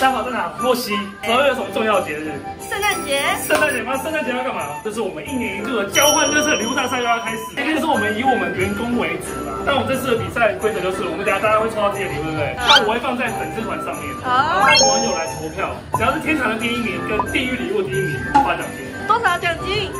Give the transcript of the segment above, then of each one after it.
大家好，在哪？莫西。十二月有什么重要节日？圣诞节。圣诞节吗？圣诞节要干嘛？这是我们一年一度的交换乐色礼物大赛又要开始。今天是我们以我们员工为主啦。但我们这次的比赛规则就是，我们等下大家会抽到这些礼物，对不对？那我会放在粉丝团上面，然后网友来投票，只要是天堂的第一名跟地狱礼物第一名发奖金。多少奖金？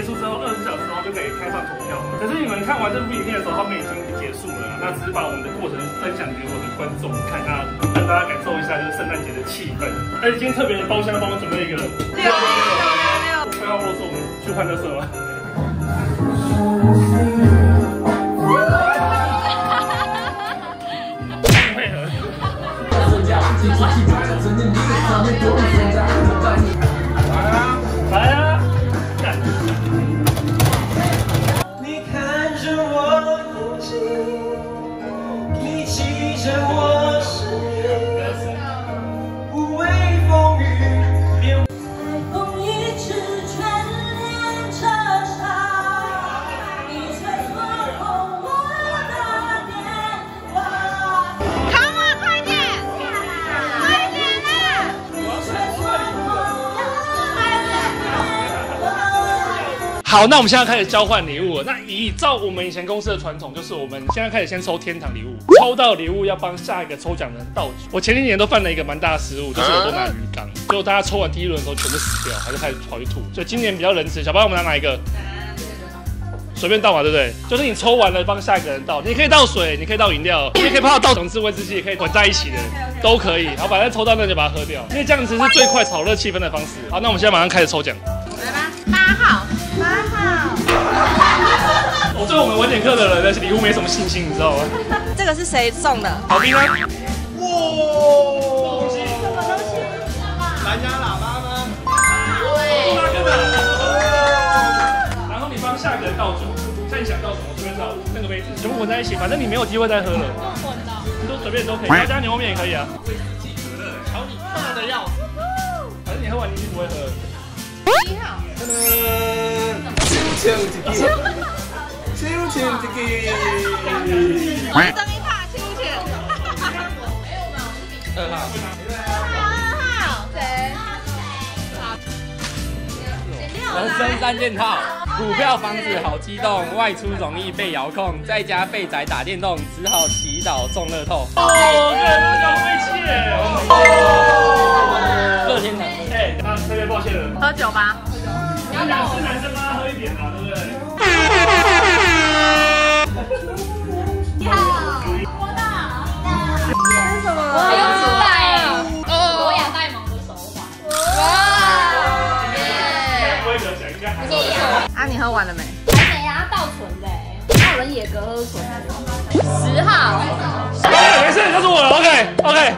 结束之后，二十小时后就可以开放投票。可是你们看完这部影片的时候，他们已经结束了，那只是把我们的过程分享给我的观众看，那让大家感受一下就是圣诞节的气氛。而且今天特别的包厢帮我准备一个。六六六六。快要落说我们去换乐色了。配合。好，那我们现在开始交换礼物。那依照我们以前公司的传统，就是我们现在开始先抽天堂礼物，抽到礼物要帮下一个抽奖人倒酒。我前几年都犯了一个蛮大的失误，就是我都拿鱼缸，结果大家抽完第一轮的时候全部死掉，还是开始跑去吐。所以今年比较仁慈，小朋友们拿一个？随便倒嘛，对不对？就是你抽完了帮下一个人倒，你可以倒水，你可以倒饮料，你也可以泡倒种子威士忌，也可以混在一起的，都可以。好，反正抽到那就把它喝掉，因为这样子是最快炒热气氛的方式。好，那我们现在马上开始抽奖。我对我们文点课的人的礼物没什么信心，你知道吗？这个是谁送的？好听吗？哇！什么东西？蓝牙喇叭吗？对。然后你帮下一个人倒酒，看你想倒什么，随便倒，那个杯子全部混在一起，反正你没有机会再喝了。混的。都随便都可以，加牛肉面也可以啊。威士忌可乐，瞧你怕的要死。反正你喝完你就不会喝。一号。秋秋一季，秋秋一季。等一下，秋秋。二号。二号，谁？人生三件套：股票、房子好激动，外出容易被遥控，在家被宅打电动，只好祈祷中乐透。哦，对，那叫晦气。乐天堂。哎，那特别抱歉了。喝酒吧。你俩是男生吗？喝一点嘛，对不对？你好，我的。这是什么？我有纸袋，罗雅戴蒙的手环。哇！威哥讲一下。不错不错。啊，你喝完了没？还没啊，倒存的。还有人野格喝存。十号。没事，就是我了。OK OK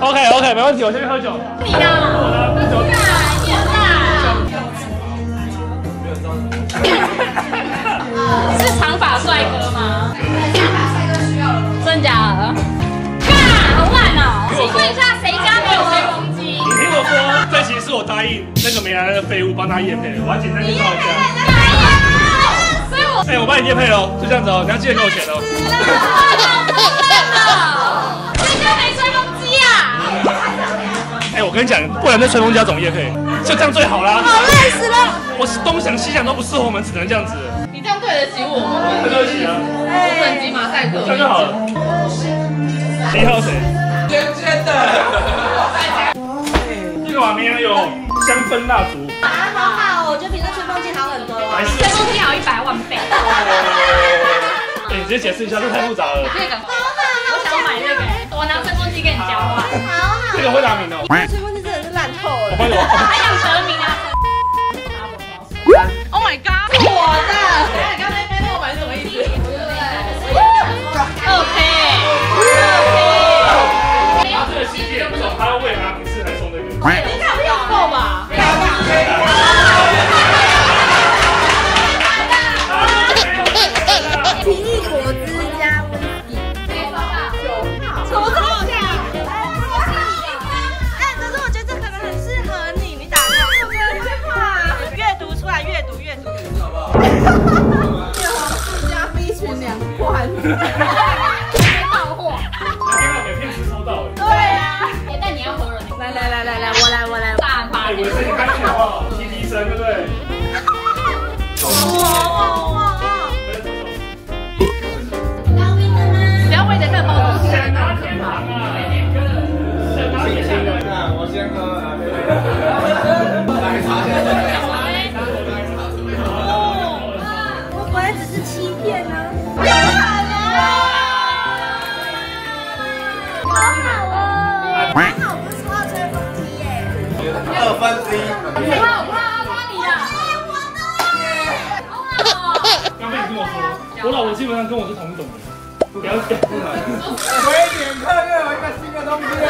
OK OK，没问题，我先去喝酒。你呢？我呢？酒。是长发帅哥吗？长发帅哥需要真假的？嘎，好烂哦！请问一下，谁家没有吹风机？你听我说，这其实是我答应那个没来的废物帮他验配，我要简单介绍一下。所以我，哎，我帮你验配喽，就这样子哦，你要记得给我钱哦。谁家没吹风机啊？哎，我跟你讲，不然那吹风机要怎么验配？就这样最好啦。好累死了。我是东想西想都不适合我们，只能这样子。你这样对得起我吗？对得起啊。我等级马赛克。这样就好了。你好谁？尖尖的。这个碗面有香氛蜡烛。啊，好好，我觉得比那吹风机好很多。吹风机好一百万倍。哎，你直接解释一下，这太复杂了。这个。好好，我想要买这个，我拿吹风机跟你交换。好好。这个会拿名哦。吹风机真的是烂透了。我说，我老婆基本上跟我是同一种人。了我一点课又有一个新的东西了。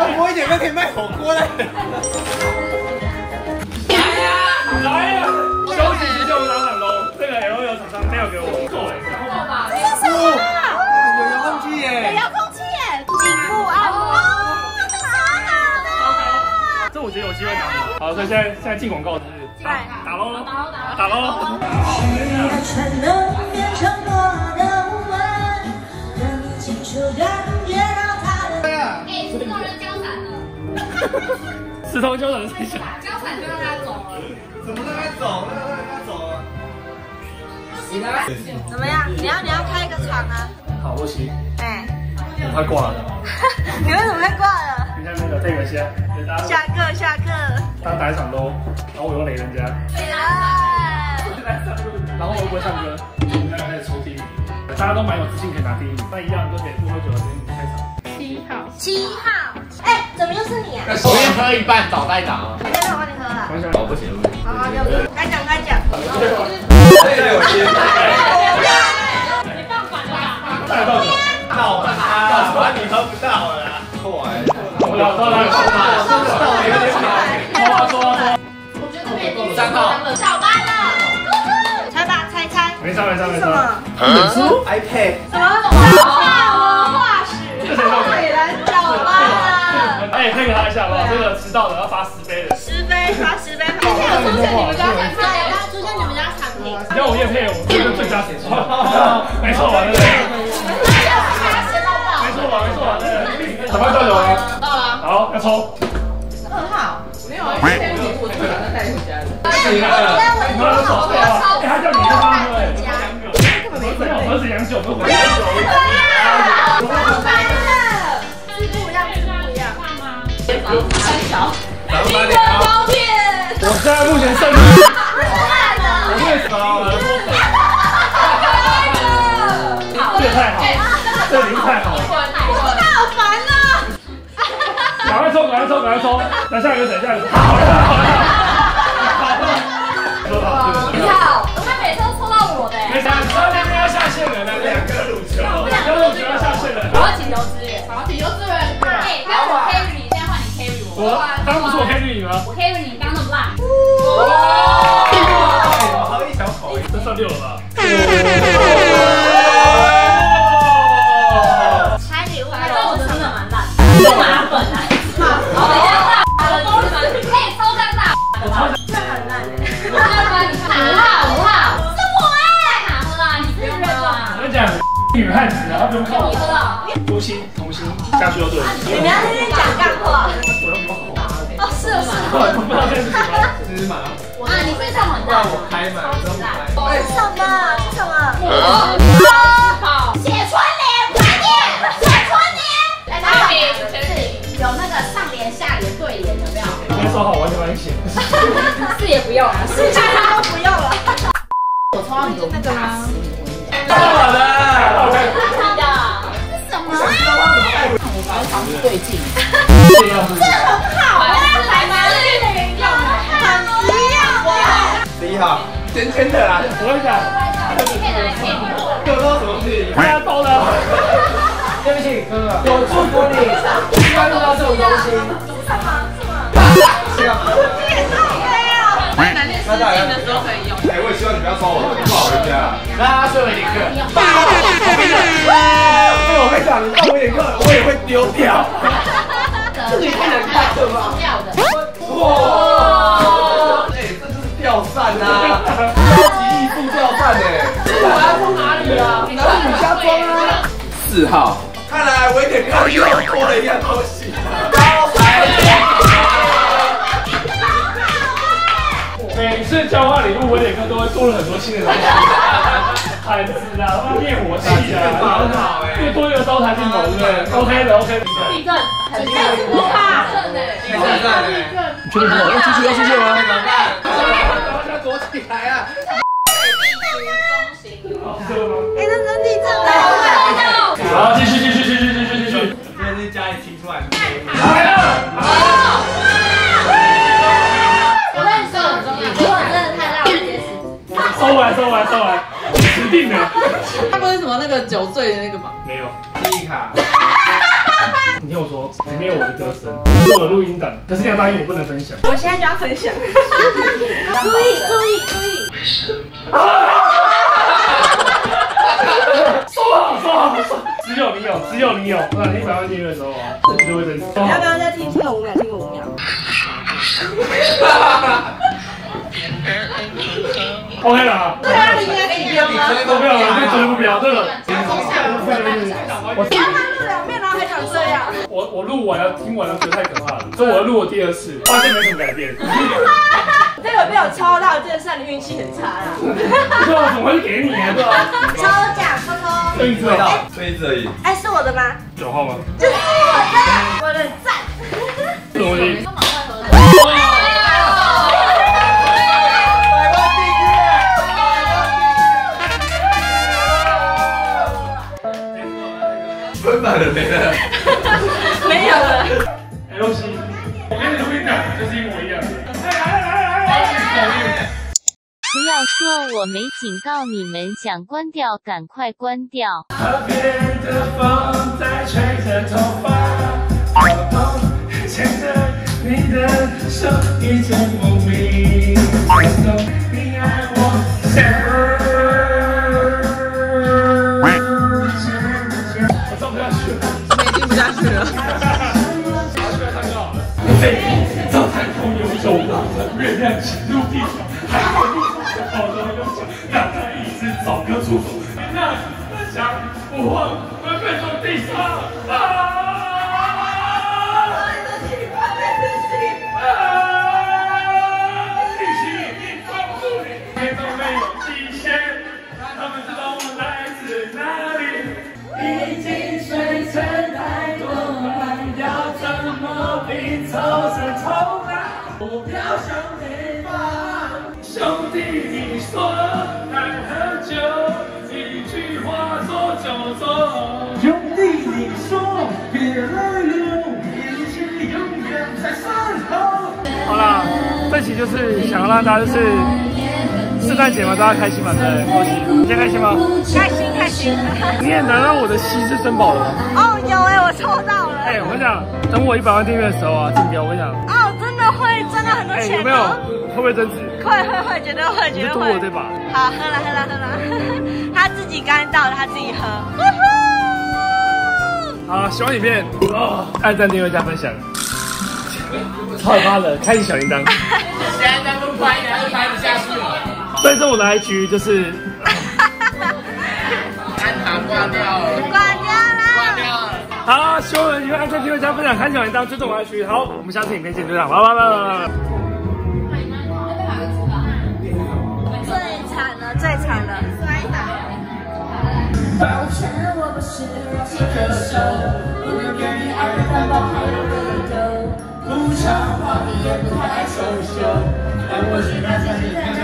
我不会点课可以卖火锅嘞。来呀！休息好，所以现在现在进广告是不是？打打喽，打喽。才能变成我的吻，让你清楚感觉到它的。哎，石头人交闪了，石头就人在想，交闪就让他走？了。怎么让他走？让他走？了。怎么样？你要你要开一个场啊？好，洛奇，哎，我快挂了。你为什么会挂了？你看那个这个先，给大家下课下课。当打一场喽，然后我又雷人家，哎，然后我又不会唱歌，我们开始抽第一名，大家都蛮有自信可以拿第一名，那一样就给不喝酒的声音开场。七号七号。哎，怎么又是你啊？我先喝一半，早带档。你先喝，你喝了。完全哦，不行不行。好好，就开讲开讲。这个有接。你放管了吧？带到酒，闹吧啊！不然你喝不。我们都来抽吧，有点吵。抽啊抽啊抽，我觉得被你三号小班了。猜吧，猜猜。没猜没猜没什么差。？一本书，iPad。什么？化文化史。这谁弄的？人小班了。哎，配合他一下吧？这个迟到的要罚十杯的。十杯罚十杯。有出现你们家产对，它出现你们家产品。你要我叶配，我这个最佳选手。没错？对不对？家的。你看，你看他手对吧？哎，他叫你跟他喝，哎，根本没准备。儿子养酒，不是好烦的。是不一样，是不一样。三小。咱们把脸高铁。我现在目前胜利，我会少了多少？这个太好，这个礼物太好了。好烦啊！赶快抽，赶快抽，赶快抽！那下一个谁？下一个好了，好了。说好，这个是。好，他每次都抽到我的。没想到那边要下线人了，两个乳球，两个乳球要下线了。我要请求支援，好，请求支援。哎，刚我 carry 你，现在换你 carry 我。我刚刚不是我 carry 你吗？我 carry 你，刚刚那么烂。喝一条口。这算六了吧？你们要在这讲干货。哦，是是。芝麻。啊，你是上很大。不然我开嘛，真不来。是什么？是什么？好，写春联，快点！写春联。来，前面是有那个上联、下联、对联，有没有？没收好，完全完全写。是也不用啊，是其他都不用了。我抽到那个吗？干嘛的？这很。好，还蛮实用的，很实用。第一号，尖尖的啦。我跟你讲，你可以拿来骗你。这都什么东西？大家抽的。对不起，哥哥，我祝福你应该遇到这种东西。这样。你也太黑了。那大家的时候可以用。哎，我也希望你不要抽我，不好回家。那他最后一节课，这个我跟你讲，你放我一点课，我也会丢掉。哇！哎、这就是吊扇呐、啊，超级异术吊扇呢、欸。我要放哪里啊？拿到你家装啊。四号，看来我也得又多了一样东西。每次交换礼物，我点哥都会多了很多新的东西。毯子啊，灭火器啊，很好哎越多一个烧台镜头，对不对？OK 的，OK 的。地震，地震不怕，地震呢？地震你，确定不好？要出去要出去吗？怎么办？大家躲起来啊！哎，那真地震了。好，继续个酒醉的那个吗？没有，第一卡，你听我说，里面有我的歌声，是我的录音档，可是你要答应我不能分享。我现在就要分享。注意注意注意！收 好收好收好，只有你有，只有你有。我哪天一百万订阅的时候啊，这就会真。你要不要再听听个五秒？听个五秒。OK 了啊。对啊，你应该几遍吗？都不要了，这绝对不要，这个。我你要他录两遍，然后还想这样？我我录完了，听完了，觉得太可怕了，所以我录了第二次，发现没什么改变。这个没有抽到，真的算你运气很差啦。对啊，怎么会给你啊？对啊，抽奖，抽抽。这一次这里，哎，是我的吗？九号吗？这是我的，我的赞。这东西。了没了。没有了。L C，我跟你录音档就是一模一样。哎来来来来来，不要说我没警告你们，想关掉赶快关掉。月亮侵入地球，海阔路好多有奖，让他一直找个出口。那那想不慌，会被从地上啊！地心引力抓我飘向北方，兄弟，你说爱喝酒，一句话说就走。兄弟，你说别泪流，一起永远在身后。好啦，这期就是想要让大家就是圣诞节嘛，大家开心嘛，对不对？恭喜，你现在开心吗？开心开心。你也拿到我的稀是珍宝了吗？哦，有哎，我抽到了。哎、我跟你讲，等我一百万订阅的时候啊，竞标，我跟你讲，哦，会赚到很多哎、钱有没有哦。会不会增值？会会会，绝对会，你绝对会是赌我。对吧？好，喝了喝了喝了，他自己干到了，他自己喝。呜呼好，喜欢影片哦，按赞、订阅、加分享。超发了，开启小铃铛。现在在不拍，你还是拍不下去了。所以这我的 IG 就是按赞、订阅、加分享，开启小铃铛，追踪我的 IG。好，我们下次影片见，就这样，拜拜拜拜拜拜。最惨了，最惨了。抱歉，我不是几颗手，不能给你爱的担保还有个够，不插话，也不太羞羞，但我知道自己在